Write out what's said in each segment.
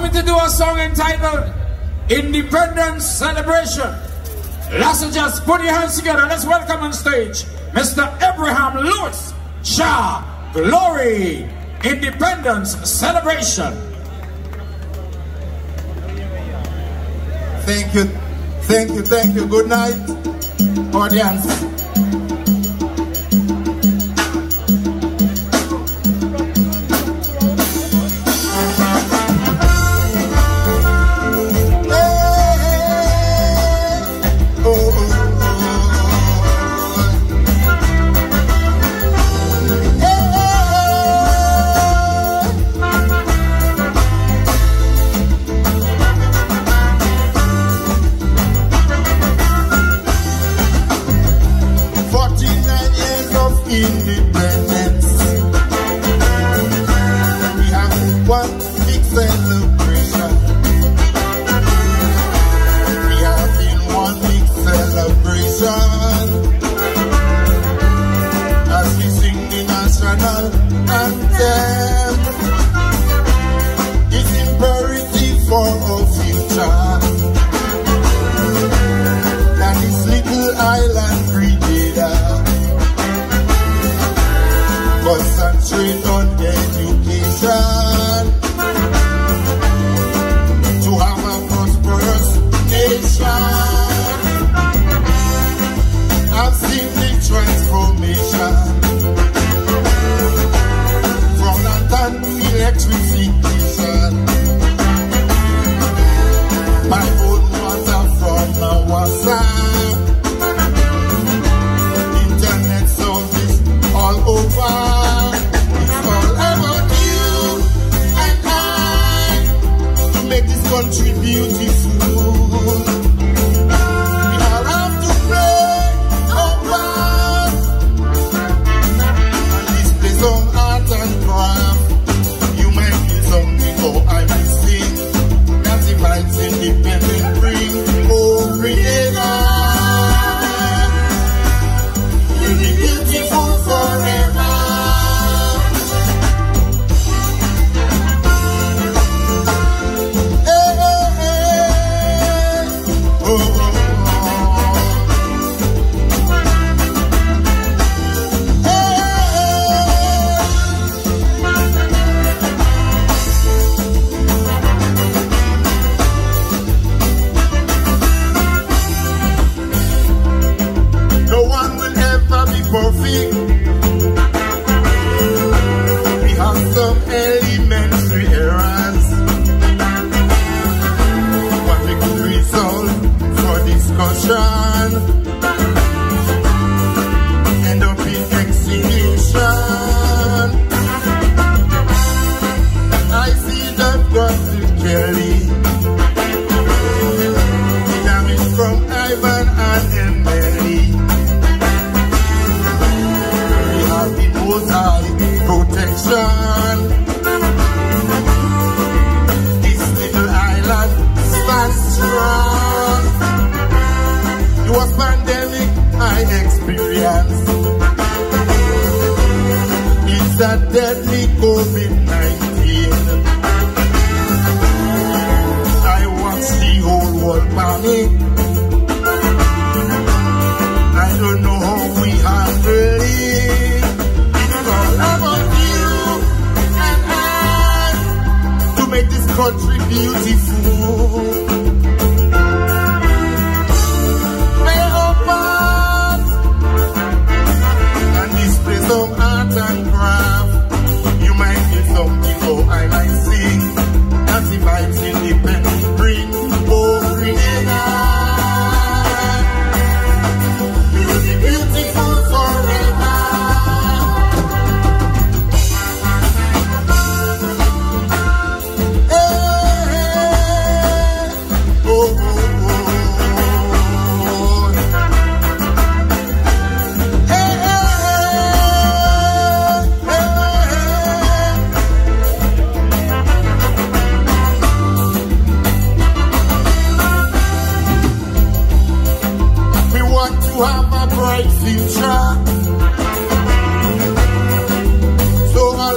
want me to do a song entitled Independence Celebration. Let's just put your hands together. Let's welcome on stage Mr. Abraham Lewis Jah, Glory Independence Celebration. Thank you. Thank you. Thank you. Good night, audience. independence. We have one big celebration. We have been one big celebration. As we sing the national anthem, it's imperative for our future. That this little island. I've seen the transformation from London to electrification. Water from. Internet service all over. You and to make this country beautiful. dance. It's a deadly COVID-19. I watch the whole world panic. I don't know how we handle it. It's all about you and I to make this country beautiful.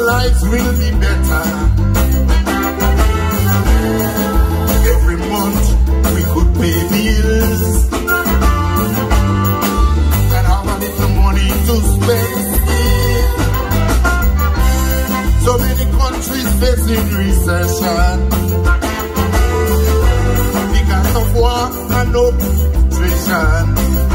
lives will be better. Every month we could pay bills. And have a little money to spend. So many countries facing recession. Because of war and no nutrition.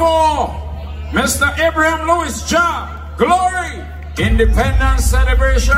For? Mr. Abraham Lewis Jah. Glory. Independence celebration.